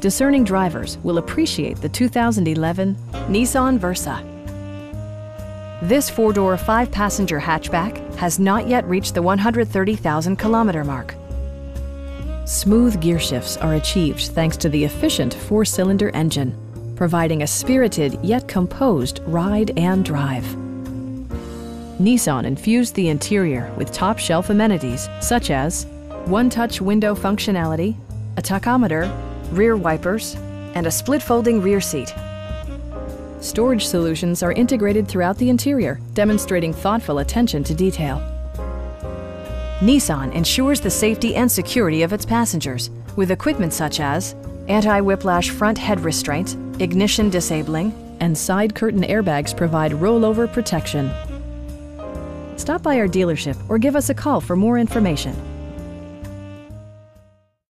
discerning drivers will appreciate the 2011 Nissan Versa. This four-door, five-passenger hatchback has not yet reached the 130,000 kilometer mark. Smooth gear shifts are achieved thanks to the efficient four-cylinder engine, providing a spirited yet composed ride and drive. Nissan infused the interior with top-shelf amenities such as one-touch window functionality, a tachometer, rear wipers, and a split-folding rear seat. Storage solutions are integrated throughout the interior, demonstrating thoughtful attention to detail. Nissan ensures the safety and security of its passengers with equipment such as anti-whiplash front head restraint, ignition disabling, and side curtain airbags provide rollover protection. Stop by our dealership or give us a call for more information.